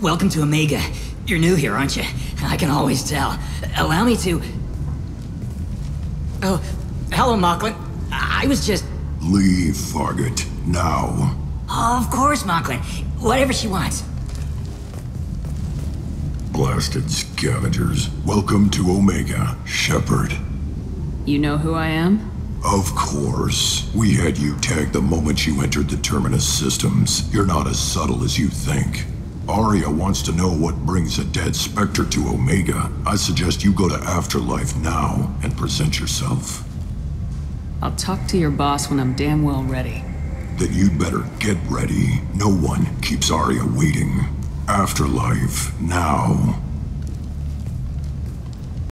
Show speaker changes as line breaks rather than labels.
welcome to Omega. You're new here, aren't you? I can always tell. Allow me to... Oh, hello, Mocklin. I was just...
Leave, Fargut. Now.
of course, Mocklin. Whatever she wants.
Blasted scavengers. Welcome to Omega, Shepard.
You know who I am?
Of course. We had you tagged the moment you entered the Terminus systems. You're not as subtle as you think. Aria wants to know what brings a dead Spectre to Omega. I suggest you go to Afterlife now and present yourself.
I'll talk to your boss when I'm damn well ready.
Then you'd better get ready. No one keeps Aria waiting. Afterlife, now.